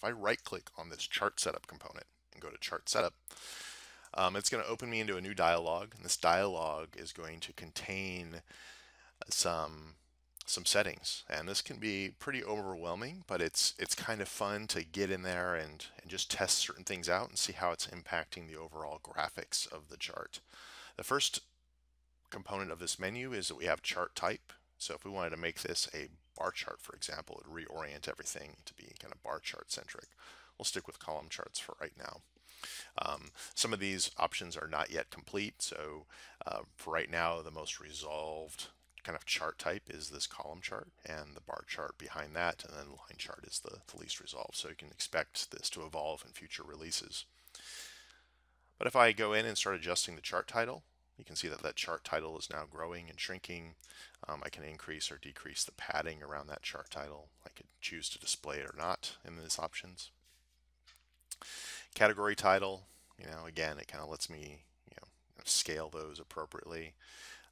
if I right click on this chart setup component and go to chart setup, um, it's going to open me into a new dialog. And this dialog is going to contain some some settings and this can be pretty overwhelming but it's it's kind of fun to get in there and, and just test certain things out and see how it's impacting the overall graphics of the chart. The first component of this menu is that we have chart type so if we wanted to make this a bar chart for example it would reorient everything to be kind of bar chart centric. We'll stick with column charts for right now. Um, some of these options are not yet complete, so uh, for right now, the most resolved kind of chart type is this column chart, and the bar chart behind that, and then line chart is the, the least resolved. So you can expect this to evolve in future releases. But if I go in and start adjusting the chart title, you can see that that chart title is now growing and shrinking. Um, I can increase or decrease the padding around that chart title. I could choose to display it or not in these options. Category title, you know, again, it kind of lets me, you know, scale those appropriately.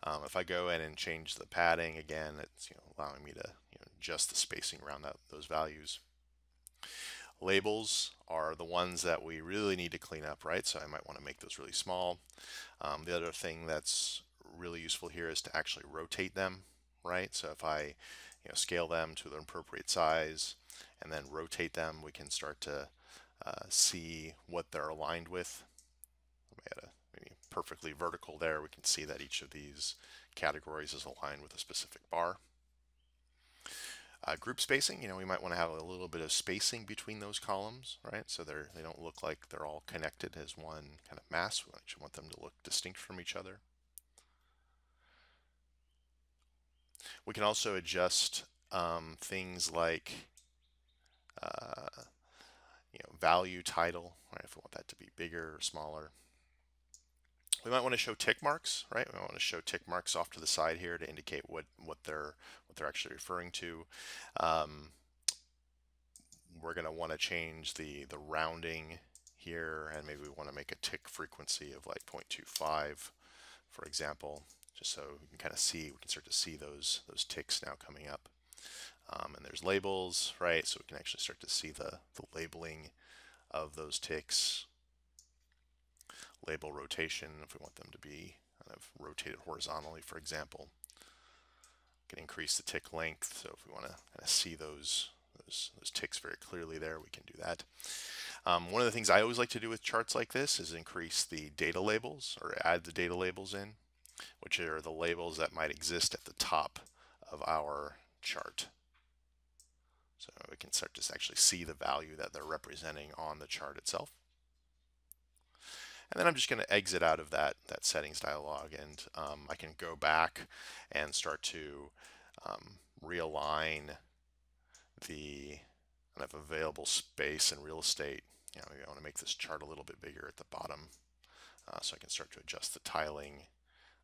Um, if I go in and change the padding, again, it's you know, allowing me to you know, adjust the spacing around that, those values. Labels are the ones that we really need to clean up, right? So I might want to make those really small. Um, the other thing that's really useful here is to actually rotate them, right? So if I you know, scale them to the appropriate size and then rotate them, we can start to uh, see what they're aligned with. A maybe perfectly vertical there, we can see that each of these categories is aligned with a specific bar. Uh, group spacing, you know, we might want to have a little bit of spacing between those columns, right? So they're, they don't look like they're all connected as one kind of mass. We actually want them to look distinct from each other. We can also adjust um, things like uh, you know, value title, right? If we want that to be bigger or smaller. We might want to show tick marks, right? We want to show tick marks off to the side here to indicate what what they're what they're actually referring to. Um, we're going to want to change the the rounding here, and maybe we want to make a tick frequency of like 0.25, for example, just so we can kind of see we can start to see those those ticks now coming up. Um, and there's labels, right? So we can actually start to see the, the labeling of those ticks. Label rotation, if we want them to be kind of rotated horizontally, for example. We can increase the tick length. So if we want to kind of see those, those, those ticks very clearly there, we can do that. Um, one of the things I always like to do with charts like this is increase the data labels or add the data labels in, which are the labels that might exist at the top of our chart. So we can start to actually see the value that they're representing on the chart itself. And then I'm just going to exit out of that, that settings dialog and um, I can go back and start to um, realign the kind of available space and real estate. You know, I want to make this chart a little bit bigger at the bottom uh, so I can start to adjust the tiling.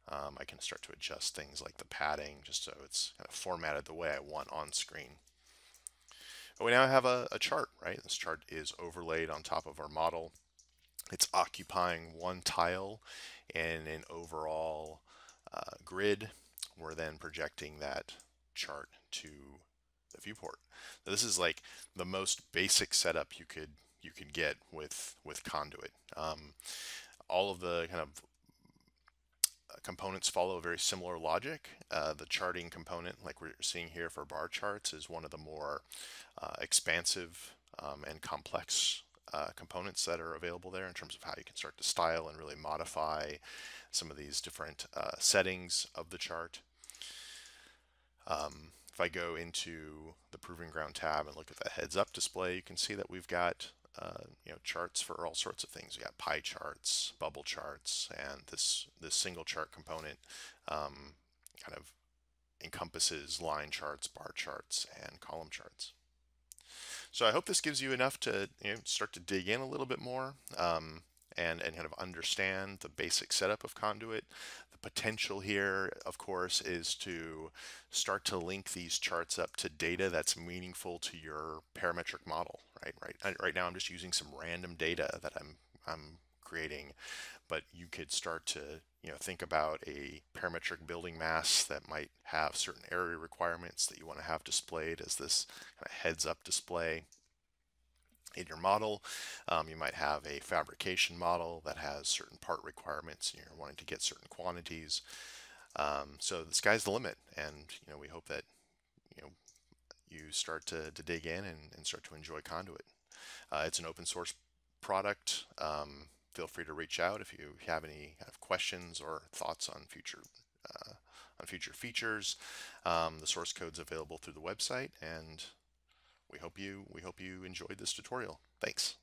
Um, I can start to adjust things like the padding just so it's kind of formatted the way I want on screen. But we now have a, a chart, right? This chart is overlaid on top of our model. It's occupying one tile in an overall uh, grid. We're then projecting that chart to the viewport. This is like the most basic setup you could you could get with with Conduit. Um, all of the kind of components follow a very similar logic. Uh, the charting component, like we're seeing here for bar charts, is one of the more uh, expansive um, and complex uh, components that are available there in terms of how you can start to style and really modify some of these different uh, settings of the chart. Um, if I go into the Proving Ground tab and look at the heads up display, you can see that we've got uh, you know charts for all sorts of things. We got pie charts, bubble charts, and this this single chart component um, kind of encompasses line charts, bar charts, and column charts. So I hope this gives you enough to you know, start to dig in a little bit more. Um, and, and kind of understand the basic setup of Conduit. The potential here, of course, is to start to link these charts up to data that's meaningful to your parametric model, right? Right, right now I'm just using some random data that I'm, I'm creating, but you could start to you know think about a parametric building mass that might have certain area requirements that you want to have displayed as this kind of heads up display in your model. Um, you might have a fabrication model that has certain part requirements and you're wanting to get certain quantities. Um, so the sky's the limit and you know we hope that you know you start to, to dig in and, and start to enjoy Conduit. Uh, it's an open source product. Um, feel free to reach out if you have any questions or thoughts on future uh, on future features. Um, the source code's available through the website and we hope you we hope you enjoyed this tutorial. Thanks.